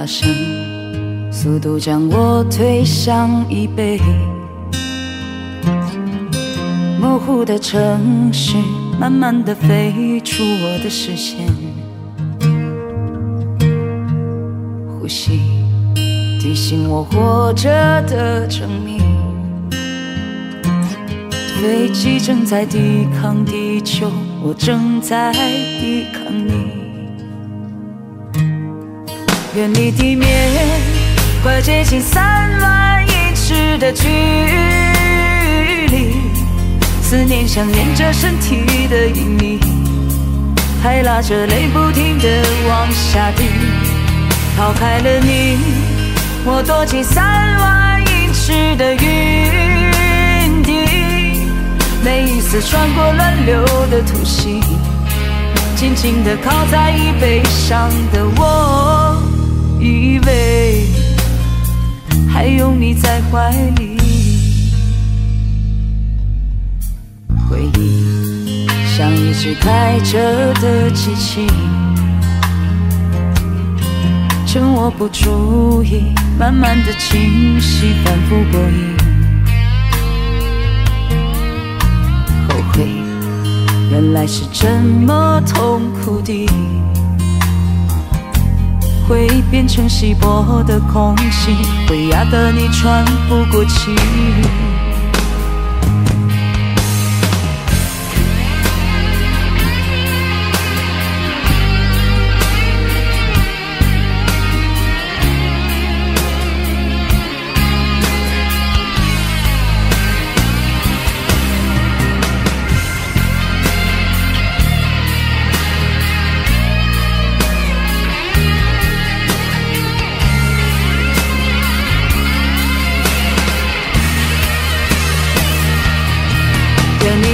爬升，速度将我推向椅背。模糊的城市，慢慢的飞出我的视线。呼吸提醒我活着的证明。飞机正在抵抗地球，我正在抵抗你。远离地面，快接近三万英尺的距离。思念像粘着身体的引力，还拉着泪不停地往下滴。逃开了你，我躲进三万英尺的云底。每一次穿过乱流的突袭，紧紧地靠在椅背上的我，以为还有你在怀里。回忆像一只开着的机器，趁我不注意，慢慢的清晰，反复过瘾。后悔原来是这么痛苦的，回忆变成稀薄的空气，会压得你喘不过气。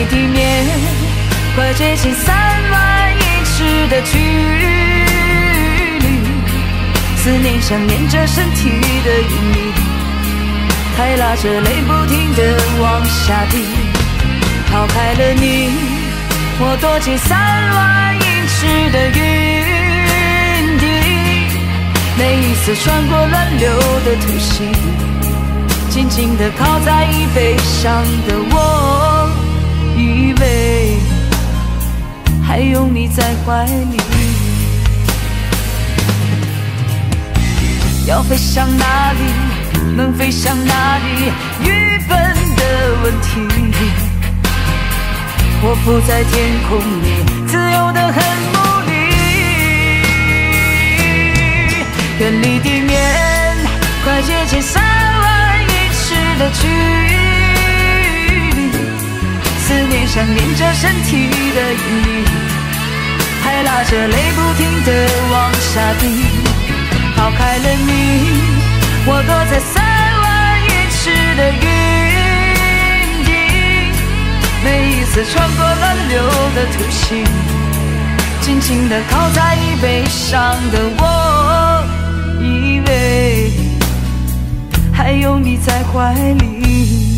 地面，快接近三万英尺的距离。思念像粘着身体的引力，还拉着泪不停地往下滴。逃开了你，我躲进三万英尺的云底。每一次穿过乱流的突袭，紧紧地靠在椅背上的我。还拥你在怀里，要飞向哪里，能飞向哪里，愚笨的问题。我浮在天空里，自由的很努力，远离地面，快接近三想念着身体的引力，还拉着泪不停地往下滴。逃开了你，我躲在三万英尺的云底。每一次穿过乱流的突袭，紧紧地靠在椅背上的我，以为还有你在怀里。